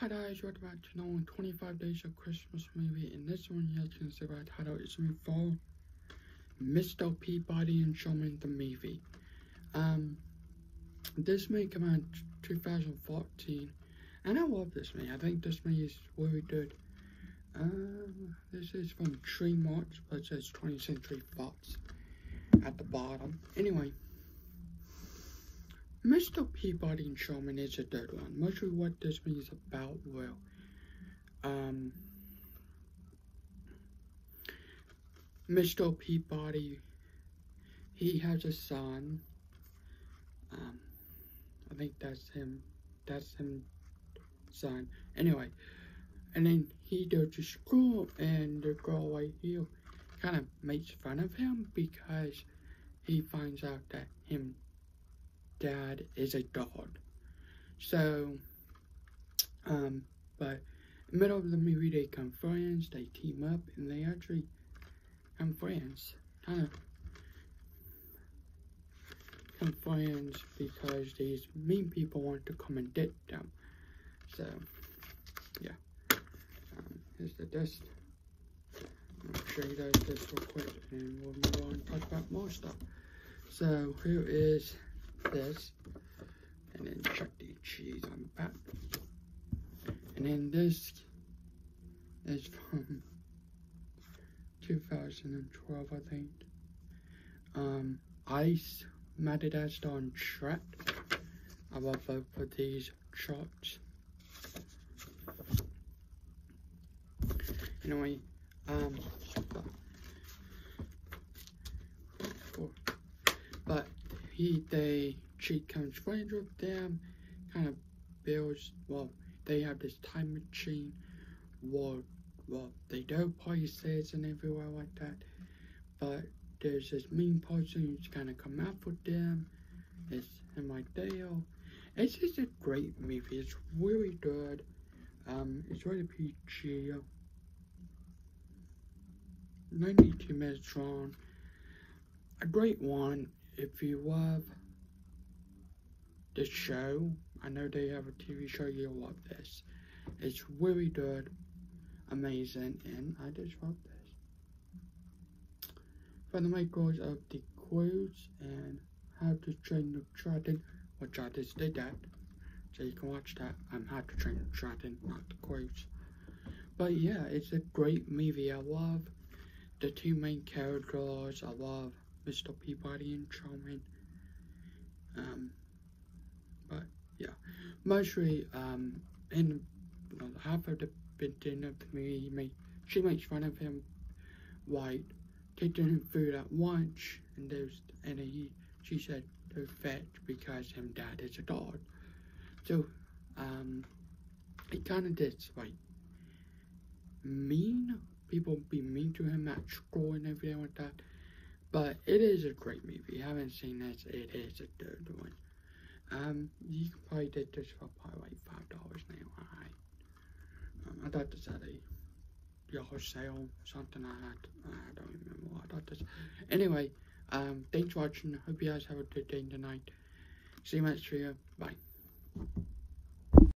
Hi guys, welcome back to another 25 Days of Christmas movie. And this one, you can see by title, it's for Mr. Peabody and Sherman the movie. Um, this movie came out in 2014, and I love this movie. I think this movie is really good. Um, this is from DreamWorks, but it says 20th Century Fox at the bottom. Anyway. Mr. Peabody and Sherman is a third one. Mostly what this is about, well, um, Mr. Peabody, he has a son. Um, I think that's him. That's him, son. Anyway, and then he goes to school, and the girl right here kind of makes fun of him because he finds out that him dad is a dog. So, um, but in the middle of the movie, they become friends, they team up, and they actually become friends. Kind of become friends because these mean people want to come and get them. So, yeah. Um, here's the dust. I'll show you guys this real quick, and we'll move on and talk about more stuff. So, here is this, and then Chuck the Cheese on the back. And then this is from 2012, I think. Um, Ice, Matadast on Shrek. I love both of these shots. Anyway, um, but he, they, she comes friends with them, kind of builds, well, they have this time machine, well, well, they go places and everywhere like that, but there's this mean person who's kind of come out for them, it's him my Dale, it's just a great movie, it's really good, um, it's really PG, 92 minutes long, a great one, if you love the show, I know they have a TV show, you'll love this. It's really good, amazing, and I just love this. For the makers of the Croods and How to Train the Dragon, which I just did that, so you can watch that. I'm How to Train the Dragon, not the Croods. But yeah, it's a great movie. I love the two main characters. I love Mr. Peabody and Sherman. Um, but yeah, mostly um, in know, half of the beginning of the movie, he make, she makes fun of him white, taking food at lunch, and there's and he she said to fetch because him dad is a dog. So um, it kind of did like mean people be mean to him at school and everything like that. But it is a great movie. You haven't seen this, it is a good one. Um, you can probably get this for probably like five dollars now. Alright. Um, I thought this had a yellow sale, something I had. I don't remember what I thought this. Anyway, um, thanks for watching. Hope you guys have a good day tonight. See you next video. Bye.